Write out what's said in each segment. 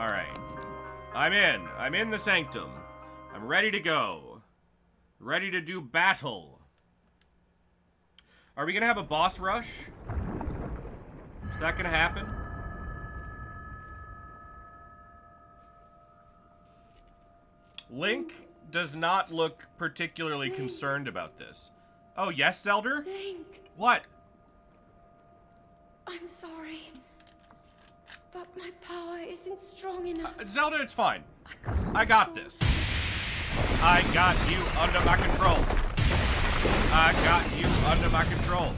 Alright. I'm in. I'm in the sanctum. I'm ready to go. Ready to do battle. Are we gonna have a boss rush? Is that gonna happen? Link does not look particularly Link. concerned about this. Oh, yes, Zelda? Link, What? I'm sorry. But my power isn't strong enough. Uh, Zelda, it's fine. I. I got this. I got you under my control. I got you under my control.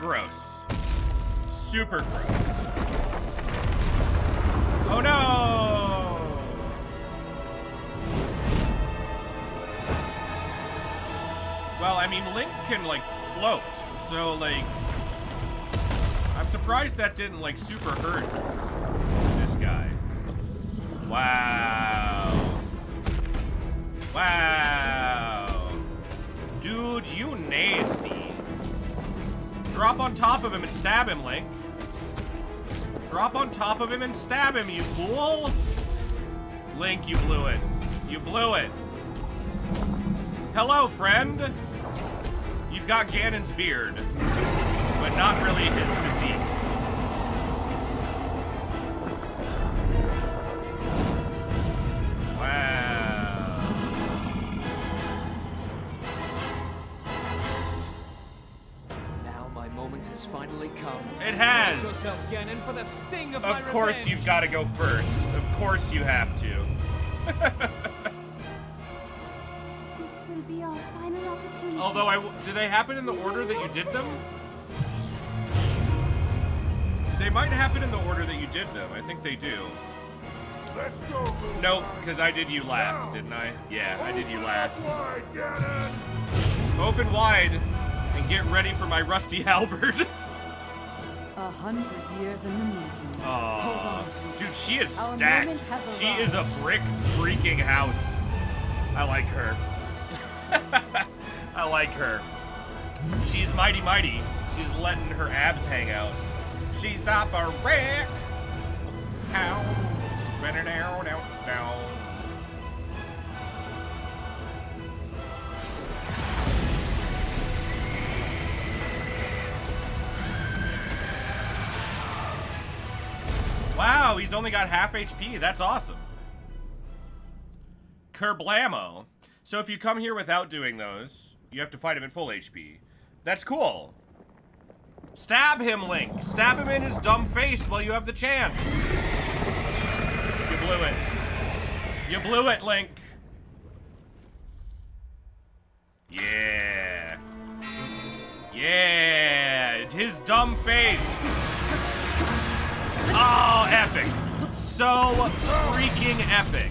Gross. Super gross. Like, float, so, like... I'm surprised that didn't, like, super hurt this guy. Wow. Wow. Dude, you nasty. Drop on top of him and stab him, Link. Drop on top of him and stab him, you fool! Link, you blew it. You blew it. Hello, friend. Got Ganon's beard, but not really his physique. Wow. Now my moment has finally come. It has. Yourself, Ganon, for the sting of, my Of course, revenge. you've got to go first. Of course, you have to. Although, I w- do they happen in the order that you did them? They might happen in the order that you did them. I think they do. Let's go, little Nope, because I did you last, Now. didn't I? Yeah, I did you last. Wide, Open wide and get ready for my rusty halberd. A hundred years in the making. Hold Aww. on. Dude, she is stacked. She is a brick freaking house. I like her. I like her. She's mighty mighty. She's letting her abs hang out. She's up a brick house. Spinning down, down, down. Wow, he's only got half HP. That's awesome. Kerblamo. So if you come here without doing those, you have to fight him at full HP. That's cool. Stab him, Link. Stab him in his dumb face while you have the chance. You blew it. You blew it, Link. Yeah. Yeah. His dumb face. Oh, epic. So freaking epic.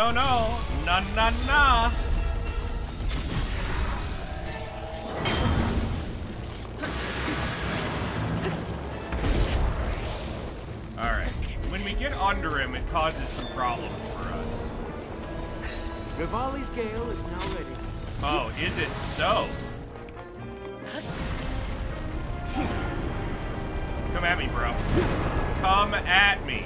No, no, no. Na, na, na. Alright. When we get under him, it causes some problems for us. Revali's Gale is now ready. Oh, is it so? Come at me, bro. Come at me.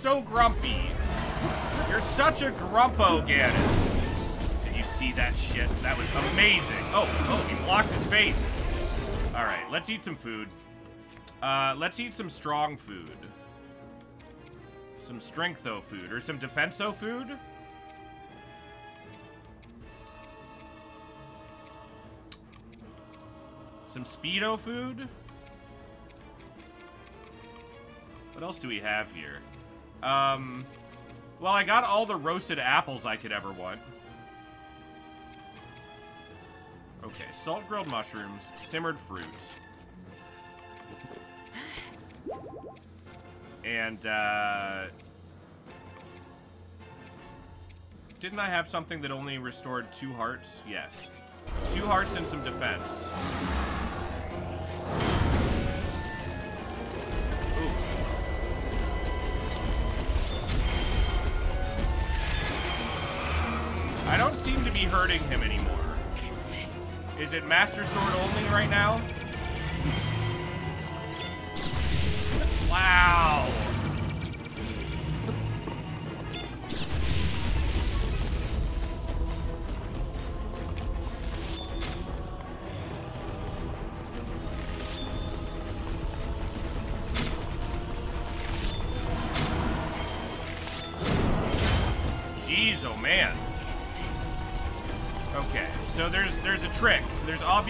So grumpy. You're such a grumpo, Ganon. Did you see that shit? That was amazing. Oh, oh, he blocked his face. All right, let's eat some food. Uh, let's eat some strong food. Some strengtho food, or some defenso food? Some speedo food? What else do we have here? Um, well, I got all the roasted apples I could ever want. Okay, salt grilled mushrooms, simmered fruit. And, uh... Didn't I have something that only restored two hearts? Yes. Two hearts and some defense. Hurting him anymore. Is it Master Sword only right now? Wow.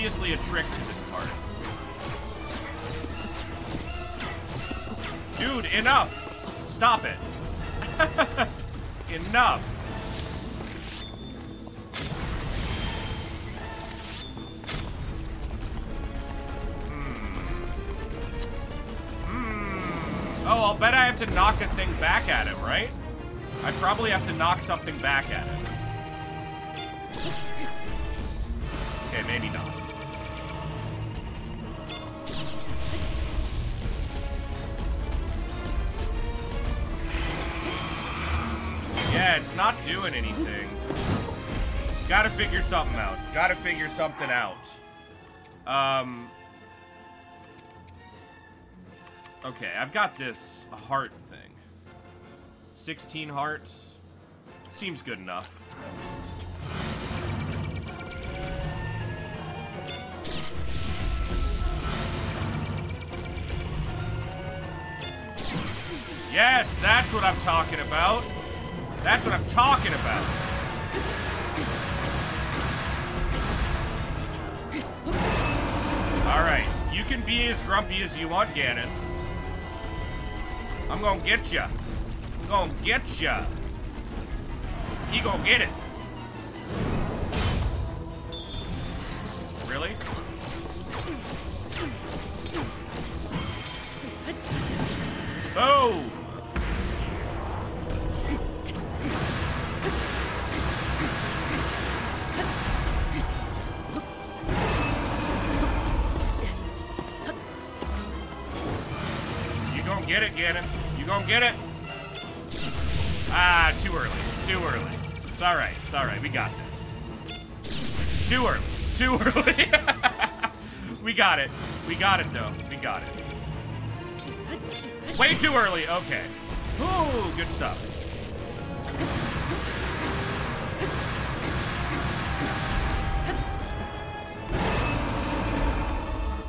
Obviously a trick to this part. Dude, enough! Stop it. enough. Hmm. Oh, I'll bet I have to knock a thing back at him, right? I probably have to knock something back at him. Okay, maybe not. Yeah, it's not doing anything. Gotta figure something out. Gotta figure something out. Um... Okay, I've got this heart thing. 16 hearts. Seems good enough. Yes, that's what I'm talking about. That's what I'm talking about. Alright, you can be as grumpy as you want, Ganon. I'm gonna get ya. I'm gonna get ya. He gonna get it. Really? Oh! Get it? Ah, too early. Too early. It's alright. It's alright. We got this. Too early. Too early. we got it. We got it, though. We got it. Way too early. Okay. Ooh, good stuff.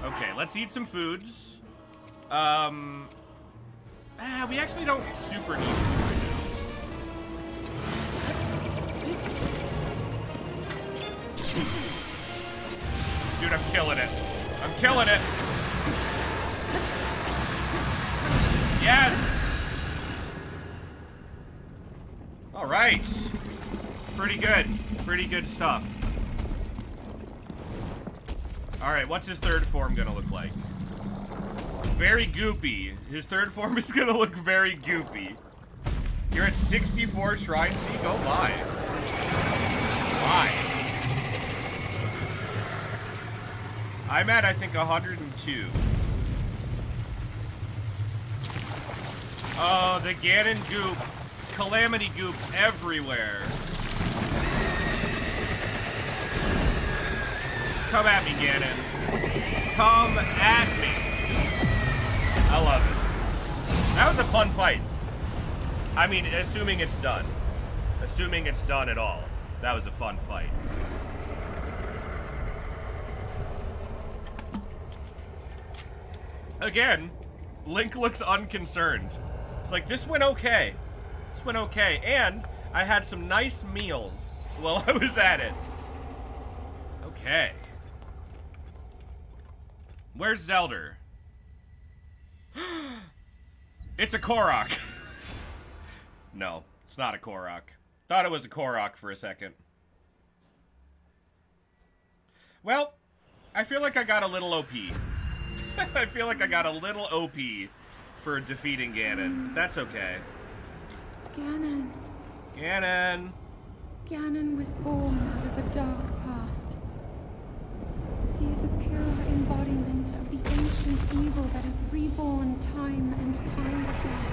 Okay, let's eat some foods. Um, ah, we actually don't super need to right now. Dude, I'm killing it. I'm killing it. Yes! All right. Pretty good. Pretty good stuff. All right, what's his third form gonna look like? Very goopy. His third form is gonna look very goopy. You're at 64 Shrine See, go live. Why? I'm at, I think, 102. Oh, the Ganon goop. Calamity goop everywhere. Come at me, Ganon. Come at me. I love it. That was a fun fight. I mean, assuming it's done. Assuming it's done at all. That was a fun fight. Again, Link looks unconcerned. It's like, this went okay. This went okay. And I had some nice meals while I was at it. Okay. Where's Zelda? It's a Korok. no, it's not a Korok. Thought it was a Korok for a second. Well, I feel like I got a little OP. I feel like I got a little OP for defeating Ganon. Hmm. That's okay. Ganon. Ganon. Ganon was born out of a dark past. He is a pure embodiment ancient evil that is reborn time and time again.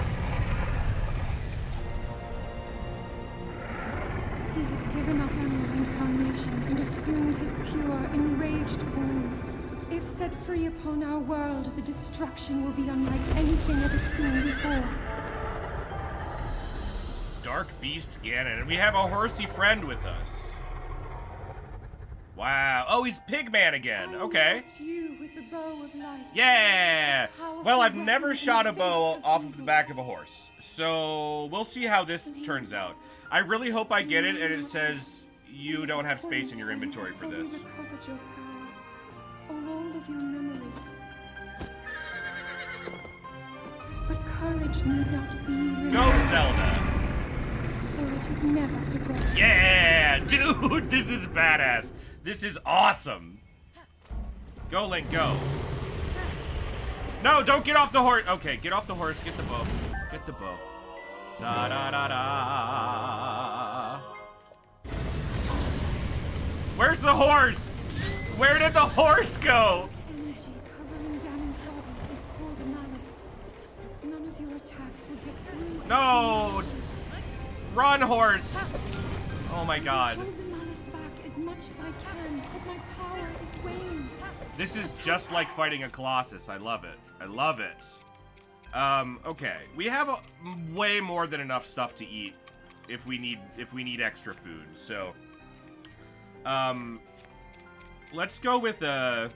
He has given up on reincarnation and assumed his pure, enraged form. If set free upon our world, the destruction will be unlike anything ever seen before. Dark Beast Ganon. And we have a horsey friend with us. Wow. Oh, he's Pigman again. Okay. you with the bow of light. Yeah. Well, I've never shot a bow of off of the back of a horse. So we'll see how this turns out. I really hope I get it and it says you don't have space in your inventory for this. Fully recovered your power, or all of your memories. But courage need not be Go, Zelda. for it is never forgotten. Yeah, dude, this is badass. This is awesome. Go, Link, go. No, don't get off the horse. Okay, get off the horse. Get the bow. Get the bow. Da da da da. Where's the horse? Where did the horse go? Energy covering Ganon's body is called malice. None of your attacks will get through. No! Run, horse! Oh my god. This is just like fighting a Colossus. I love it. I love it. Um, okay. We have a, way more than enough stuff to eat if we need if we need extra food. So um let's go with uh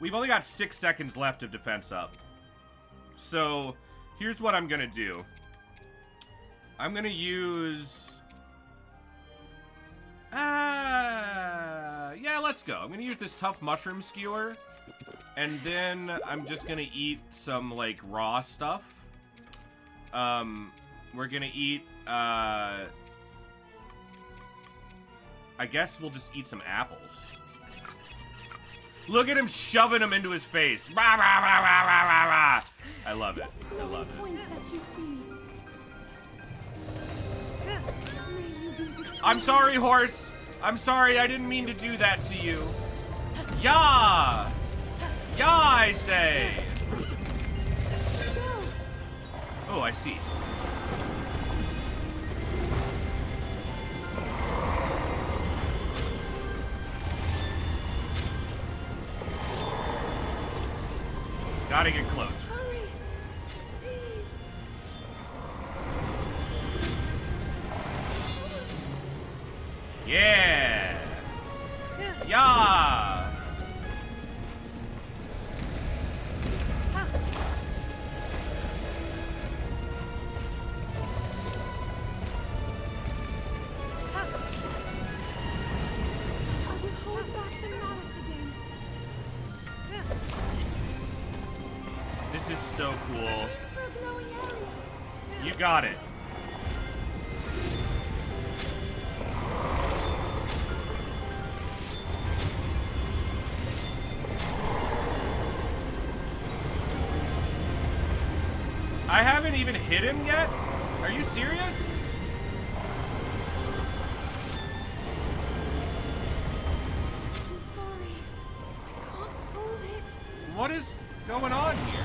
We've only got 6 seconds left of defense up. So, here's what I'm going to do. I'm going to use uh, yeah, let's go. I'm gonna use this tough mushroom skewer, and then I'm just gonna eat some like raw stuff. Um, we're gonna eat. Uh, I guess we'll just eat some apples. Look at him shoving them into his face. Rah, rah, rah. I love it. I love it. Points that you see. May you be victorious. I'm sorry, horse. I'm sorry. I didn't mean to do that to you. Yeah. Yeah, I say. Oh, I see. Gotta get closer. Hit him yet? Are you serious? I'm sorry. I can't hold it. What is going on here?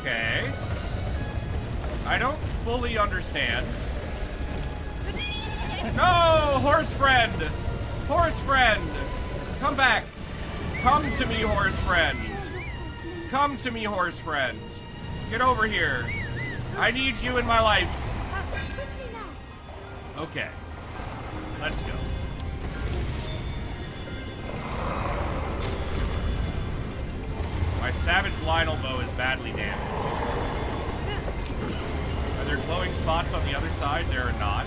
Okay. I don't fully understand. No, horse friend! Horse friend! Come back! Come to me, horse friend! Come to me, horse friend! Get over here! I need you in my life! Okay. Let's go. My Savage Lynel bow is badly damaged. Are there glowing spots on the other side? There are not,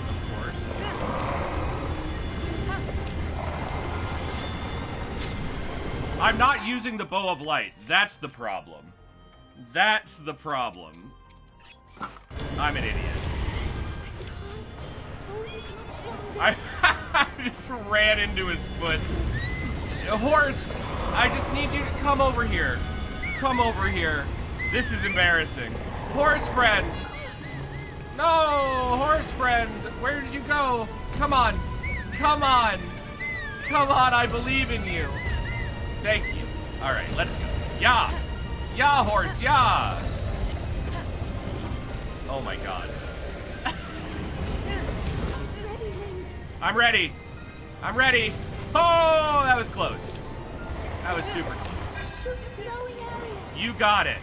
I'm not using the bow of light. That's the problem. That's the problem. I'm an idiot. I, I just ran into his foot. Horse, I just need you to come over here. Come over here. This is embarrassing. Horse friend. No, horse friend. Where did you go? Come on. Come on. Come on, I believe in you. Thank you. All right, let's go. Yeah. Yeah, horse, yeah. Oh my god. I'm ready. I'm ready. Oh, that was close. That was super close. You got it.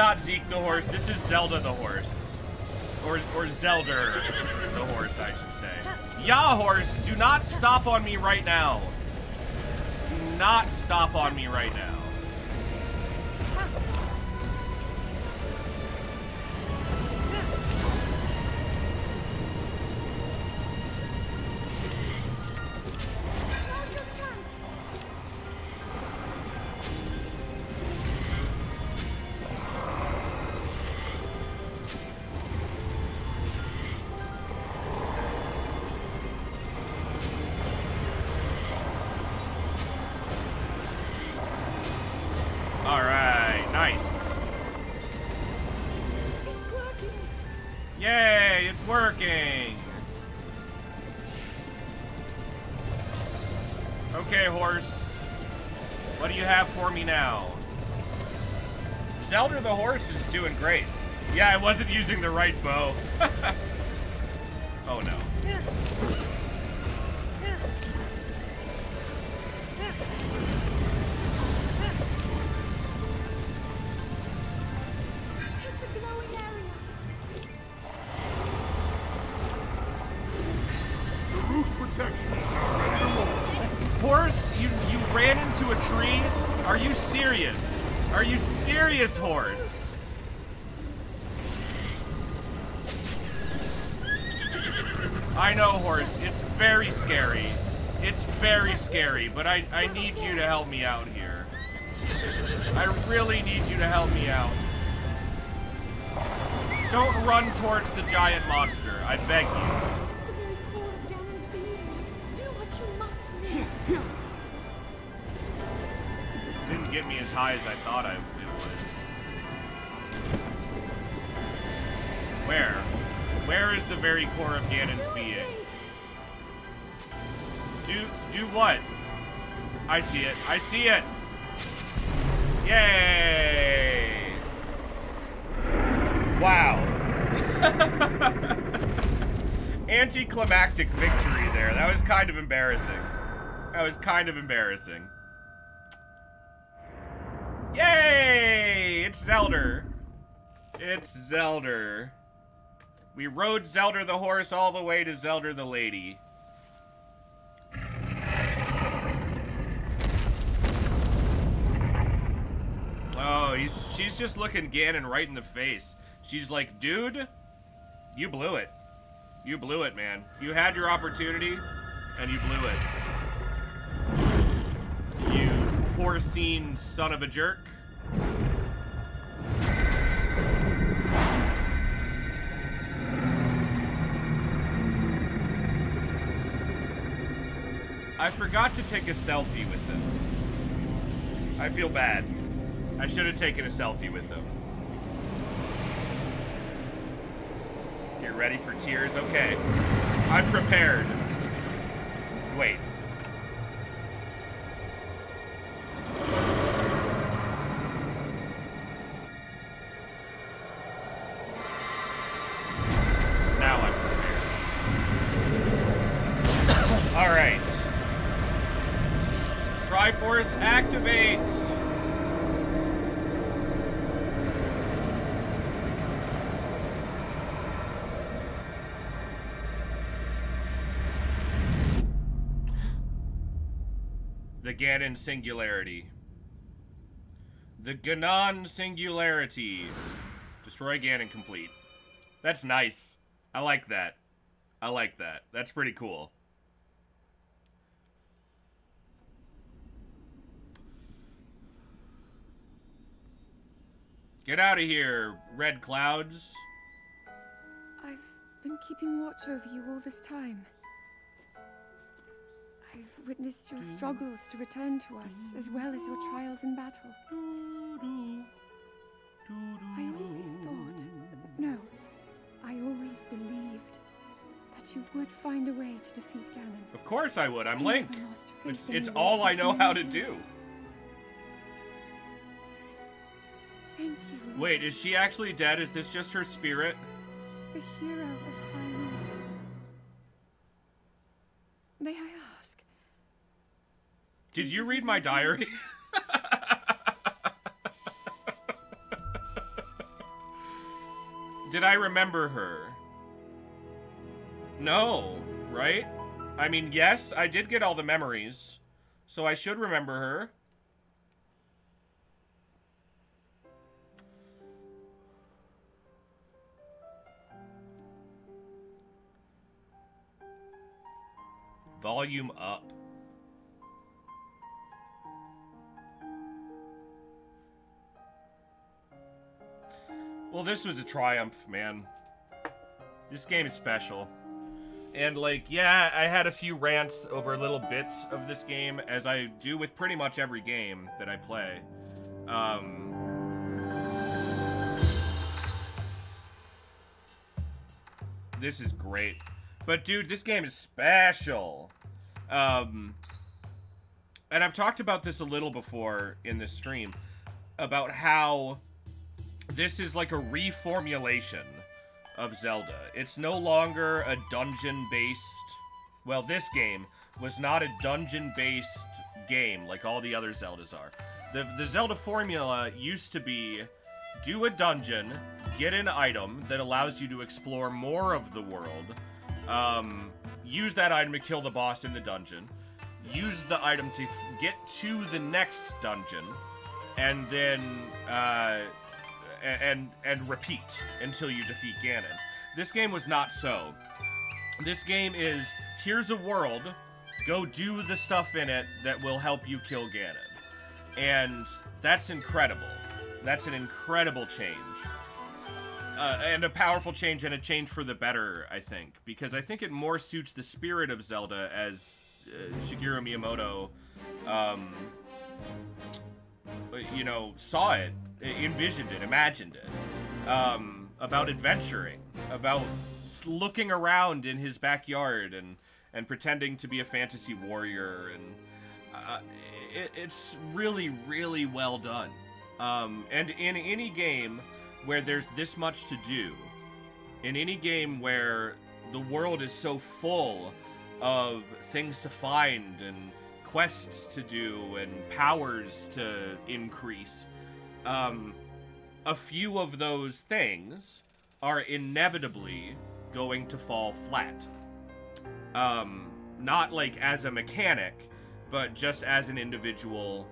Not Zeke the horse, this is Zelda the horse. Or, or Zelda the horse, I should say. Yeah, horse, do not stop on me right now. Do not stop on me right now. Yeah, I wasn't using the right bow. I know, horse. It's very scary. It's very scary, but I, I need you to help me out here. I really need you to help me out. Don't run towards the giant monster. I beg you. Didn't get me as high as I thought I, it would. Where? Where is the very core of Ganon's being? Do, do what? I see it. I see it! Yay! Wow. Anticlimactic victory there. That was kind of embarrassing. That was kind of embarrassing. Yay! It's Zelda. It's Zelda. We rode Zelda the horse all the way to Zelda the lady. Oh, he's she's just looking Ganon right in the face. She's like, dude, you blew it. You blew it, man. You had your opportunity, and you blew it. You porcine son of a jerk. I forgot to take a selfie with them. I feel bad. I should have taken a selfie with them. Get ready for tears. Okay. I'm prepared. Wait. The Ganon Singularity. The Ganon Singularity. Destroy Ganon complete. That's nice. I like that. I like that. That's pretty cool. Get out of here, red clouds. I've been keeping watch over you all this time. I've witnessed your mm. struggles to return to us, as well as your mm. trials in battle. I always thought, no, I always believed that you would find a way to defeat Ganon. Of course I would. I'm I Link. It's, it's all I know how to do. Thank you. Wait, is she actually dead? Is this just her spirit? the hero Did you read my diary? Did I remember her? No, right? I mean, yes, I did get all the memories, so I should remember her. Volume up. Well, this was a triumph, man. This game is special. And, like, yeah, I had a few rants over little bits of this game, as I do with pretty much every game that I play. Um. This is great. But, dude, this game is special. Um. And I've talked about this a little before in this stream about how this is like a reformulation of Zelda. It's no longer a dungeon-based... Well, this game was not a dungeon-based game like all the other Zeldas are. The, the Zelda formula used to be do a dungeon, get an item that allows you to explore more of the world, um, use that item to kill the boss in the dungeon, use the item to get to the next dungeon, and then uh, and and repeat until you defeat Ganon. This game was not so. This game is here's a world, go do the stuff in it that will help you kill Ganon, and that's incredible. That's an incredible change. Uh, and a powerful change and a change for the better, I think, because I think it more suits the spirit of Zelda as uh, Shigeru Miyamoto, um, you know, saw it, envisioned it, imagined it, um, about adventuring, about looking around in his backyard and and pretending to be a fantasy warrior, and uh, it, it's really, really well done. Um, and in any game where there's this much to do, in any game where the world is so full of things to find and quests to do and powers to increase, um, a few of those things are inevitably going to fall flat. Um, not like as a mechanic, but just as an individual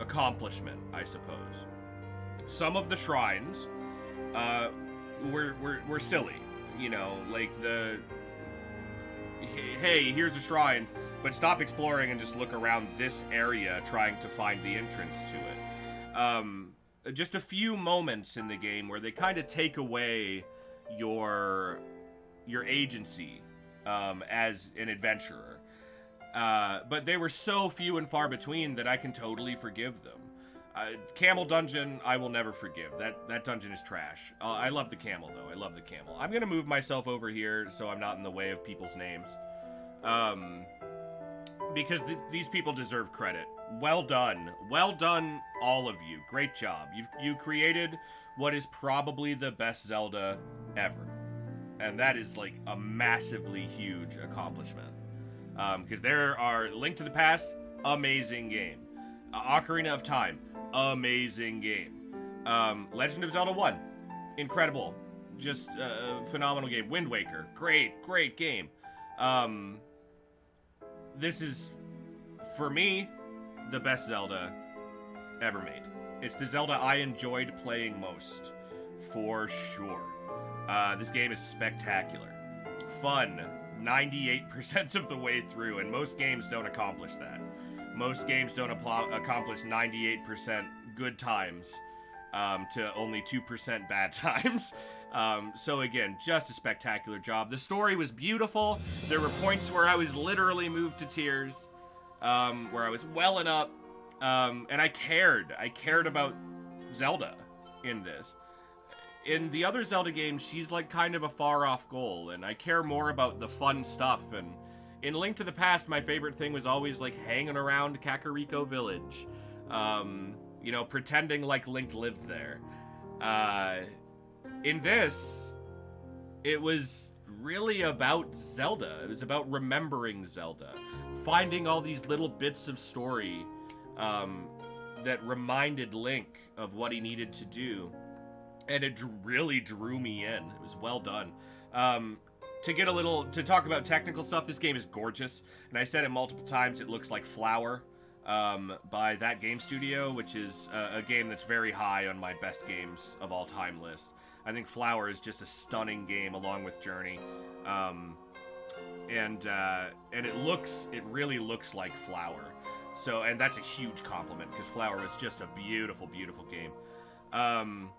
accomplishment, I suppose. Some of the shrines uh, were, were, were silly. You know, like the. Hey, here's a shrine, but stop exploring and just look around this area trying to find the entrance to it. Um, just a few moments in the game where they kind of take away your your agency um, as an adventurer. Uh, but they were so few and far between that I can totally forgive them. Uh, camel dungeon, I will never forgive. That that dungeon is trash. Uh, I love the camel though. I love the camel. I'm gonna move myself over here so I'm not in the way of people's names, um, because th these people deserve credit. Well done, well done, all of you. Great job. You you created what is probably the best Zelda ever, and that is like a massively huge accomplishment. Because there are Link to the Past, amazing game. Uh, Ocarina of Time, amazing game. Um, Legend of Zelda 1, incredible. Just a uh, phenomenal game. Wind Waker, great, great game. Um, this is, for me, the best Zelda ever made. It's the Zelda I enjoyed playing most, for sure. Uh, this game is spectacular. Fun, 98% of the way through, and most games don't accomplish that. Most games don't accomplish 98% good times um, to only 2% bad times. Um, so again, just a spectacular job. The story was beautiful. There were points where I was literally moved to tears, um, where I was welling up, um, and I cared. I cared about Zelda in this in the other Zelda games, she's like kind of a far off goal, and I care more about the fun stuff. And in Link to the Past, my favorite thing was always like hanging around Kakariko Village, um, you know, pretending like Link lived there. Uh, in this, it was really about Zelda. It was about remembering Zelda, finding all these little bits of story um, that reminded Link of what he needed to do and it really drew me in. It was well done. Um, to get a little to talk about technical stuff, this game is gorgeous, and I said it multiple times. It looks like Flower um, by that game studio, which is a, a, game that's very high on my best games of all time list. I think Flower is just a stunning game, along with Journey, um, and uh, and it looks it really looks like Flower. So and that's a huge compliment because Flower is just a beautiful, beautiful game. Um,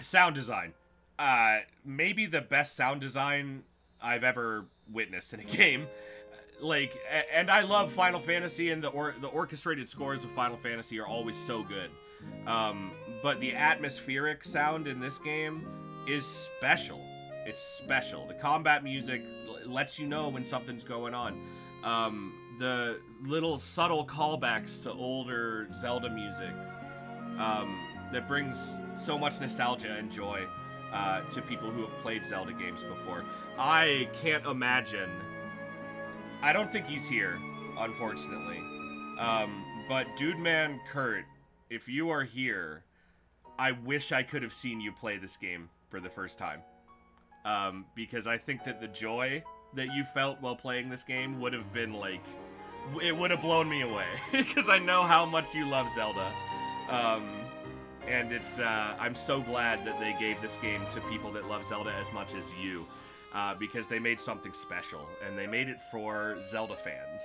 sound design. Uh, maybe the best sound design I've ever witnessed in a game. Like, and I love Final Fantasy, and the or, the orchestrated scores of Final Fantasy are always so good. Um, but the atmospheric sound in this game is special. It's special. The combat music lets you know when something's going on. Um, the little subtle callbacks to older Zelda music um, that brings so much nostalgia and joy uh, to people who have played Zelda games before. I can't imagine. I don't think he's here, unfortunately. Um, but Dude Man Kurt, if you are here, I wish I could have seen you play this game for the first time. Um, because I think that the joy that you felt while playing this game would have been like, it would have blown me away. because I know how much you love Zelda. Um, and it's uh, I'm so glad that they gave this game to people that love Zelda as much as you, uh, because they made something special and they made it for Zelda fans.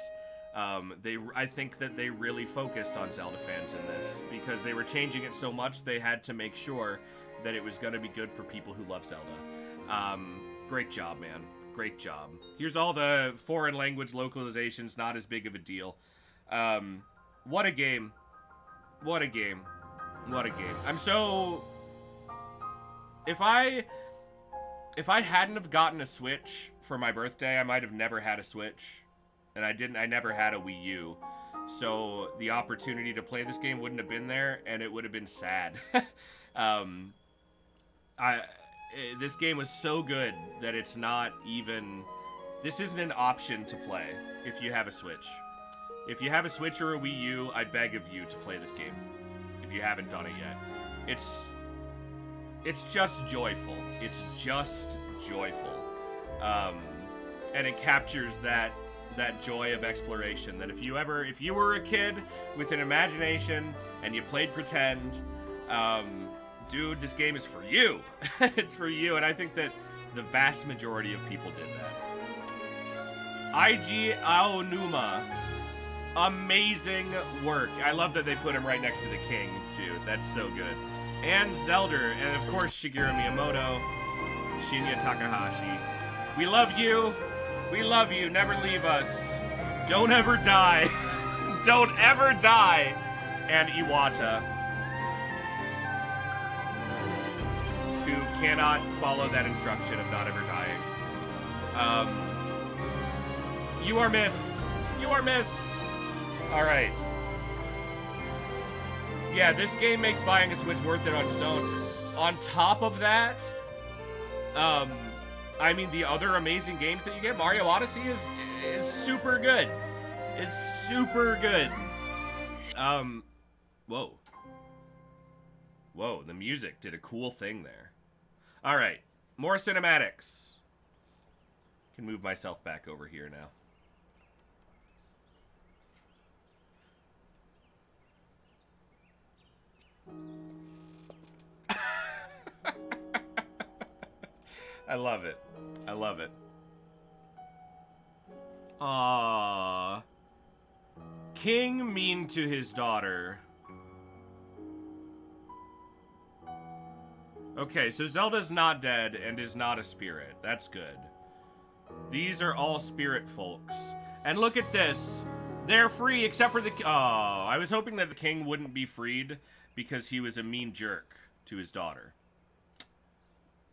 Um, they I think that they really focused on Zelda fans in this because they were changing it so much they had to make sure that it was going to be good for people who love Zelda. Um, great job, man. Great job. Here's all the foreign language localizations, not as big of a deal. Um, what a game. What a game. What a game. I'm so... If I... If I hadn't have gotten a Switch for my birthday, I might have never had a Switch. And I didn't, I never had a Wii U. So the opportunity to play this game wouldn't have been there, and it would have been sad. um, I, this game was so good that it's not even, this isn't an option to play if you have a Switch. If you have a Switch or a Wii U, I beg of you to play this game If you haven't done it yet. It's it's just joyful. It's just joyful, um, and it captures that that joy of exploration. That if you ever, if you were a kid with an imagination and you played pretend, um, dude, this game is for you. it's for you, and I think that the vast majority of people did that. Eiji Aonuma amazing work. I love that they put him right next to the king, too. That's so good. And Zelda, and of course Shigeru Miyamoto, Shinya Takahashi. We love you. We love you. Never leave us. Don't ever die. Don't ever die. And Iwata. Cannot follow that instruction of not ever dying. Um, you are missed. You are missed. All right. Yeah, this game makes buying a Switch worth it on its own. On top of that, um, I mean the other amazing games that you get, Mario Odyssey is is super good. It's super good. Um, whoa, whoa, the music did a cool thing there. All right, more cinematics. Can move myself back over here now. I love it. I love it. Ah, King mean to his daughter. Okay, so Zelda's not dead and is not a spirit. That's good. These are all spirit folks. And look at this. They're free except for the... Oh, I was hoping that the king wouldn't be freed because he was a mean jerk to his daughter.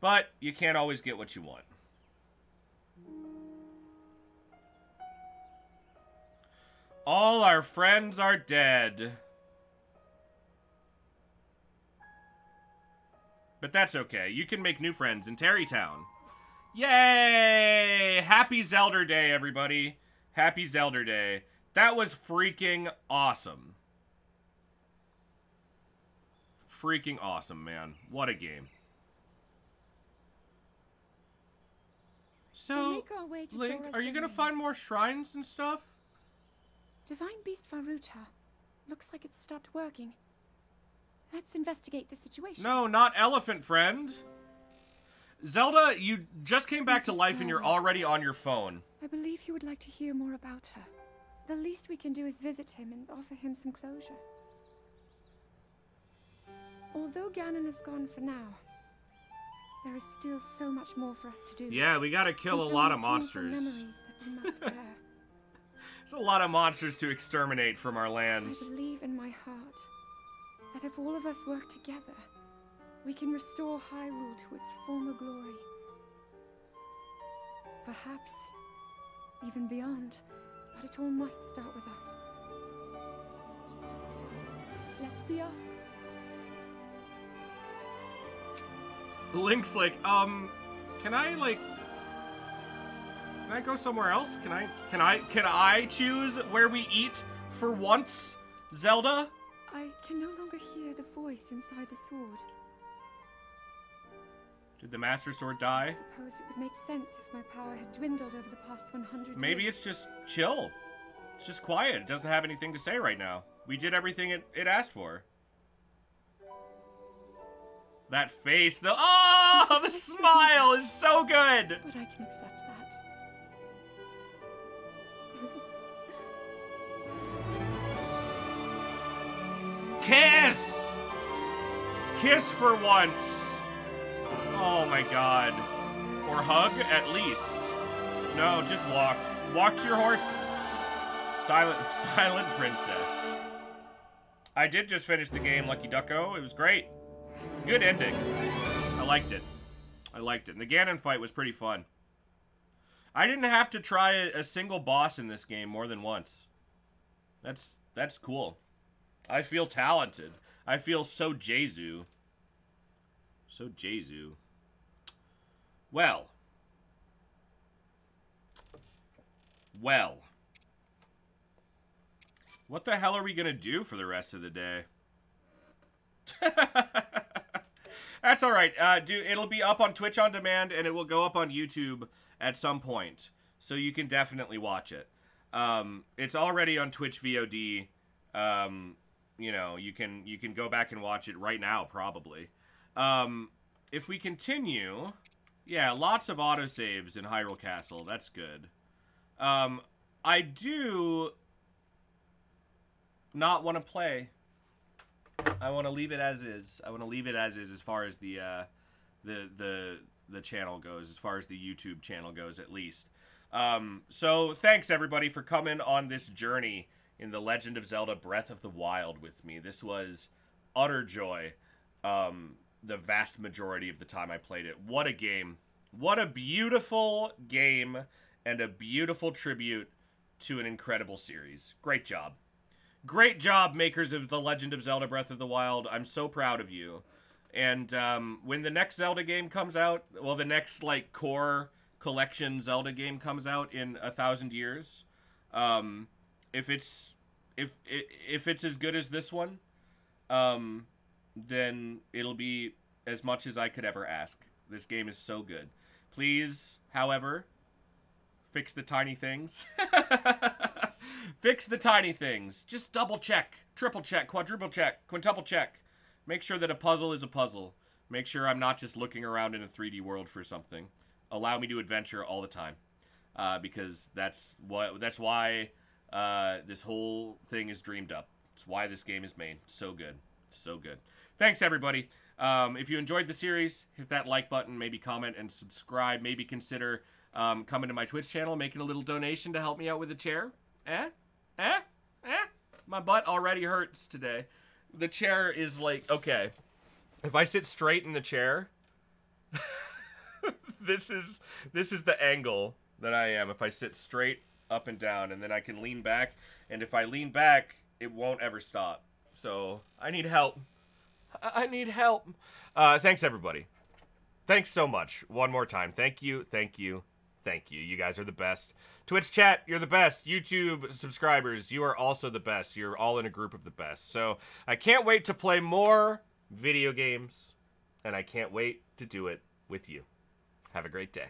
But you can't always get what you want. All our friends are dead. But that's okay. You can make new friends in Tarrey Town. Yay! Happy Zelda Day, everybody. Happy Zelda Day. That was freaking awesome. Freaking awesome, man. What a game. So, make our way to Link, are you gonna find more shrines and stuff? Divine Beast Vah Ruta. Looks like it's stopped working. Let's investigate the situation. No, not elephant friend. Zelda, you just came back to life and you're already on your phone. I believe he would like to hear more about her. The least we can do is visit him and offer him some closure. Although Ganon is gone for now, there is still so much more for us to do. Yeah, we gotta kill a and so lot of monsters. Memories that we must bear. There's a lot of monsters to exterminate from our lands. I believe in my heart that if all of us work together, we can restore Hyrule to its former glory. Perhaps even beyond, but it all must start with us. Let's be off. Link's like, um, can I like, can I go somewhere else? Can I, can I, can I choose where we eat for once, Zelda? I can no longer hear the voice inside the sword. Did the Master Sword die? I Suppose it would make sense if my power had dwindled over the past 100 Maybe years. it's just chill. It's just quiet. It doesn't have anything to say right now. We did everything it, it asked for. That face, the oh, the smile is so good. But I can accept that. Kiss! Kiss for once. Oh my god. Or hug, at least. No, just walk. Walk to your horse. Silent, silent princess. I did just finish the game, Lucky Ducko. It was great. Good ending. I liked it. I liked it. And the Ganon fight was pretty fun. I didn't have to try a, a single boss in this game more than once. That's that's cool. I feel talented. I feel so Jesu. So Jesu. Well. Well. What the hell are we gonna do for the rest of the day? That's all right. Uh, do it'll be up on Twitch on demand, and it will go up on YouTube at some point, so you can definitely watch it. Um, it's already on Twitch VOD. Um, you know, you can you can go back and watch it right now, probably. Um, if we continue, yeah, lots of autosaves in Hyrule Castle. That's good. Um, I do not want to play. I want to leave it as is. I want to leave it as is as far as the uh, the the the channel goes, as far as the YouTube channel goes, at least. Um, so thanks everybody for coming on this journey in the Legend of Zelda: Breath of the Wild with me. This was utter joy. Um, the vast majority of the time I played it. What a game. What a beautiful game and a beautiful tribute to an incredible series. Great job. Great job, makers of The Legend of Zelda Breath of the Wild. I'm so proud of you. And um, when the next Zelda game comes out, well, the next, like, core collection Zelda game comes out in a thousand years, um, if it's if if it's as good as this one, um, then it'll be as much as I could ever ask. This game is so good. Please, however, fix the tiny things. fix the tiny things. Just double check, triple check, quadruple check, quintuple check. Make sure that a puzzle is a puzzle. Make sure I'm not just looking around in a 3D world for something. Allow me to adventure all the time, uh, because that's what that's why uh, this whole thing is dreamed up. It's why this game is made. So good, so good. Thanks everybody. Um, if you enjoyed the series, hit that like button, maybe comment and subscribe. Maybe consider um, coming to my Twitch channel, making a little donation to help me out with a chair. Eh? Eh? Eh? My butt already hurts today. The chair is like, okay. If I sit straight in the chair, this is this is the angle that I am. If I sit straight up and down, and then I can lean back, and if I lean back, it won't ever stop. So I need help. I need help. Uh, thanks everybody. Thanks so much. One more time. Thank you. Thank you. Thank you. You guys are the best. Twitch chat, you're the best. YouTube subscribers, you are also the best. You're all in a group of the best. So I can't wait to play more video games, and I can't wait to do it with you. Have a great day.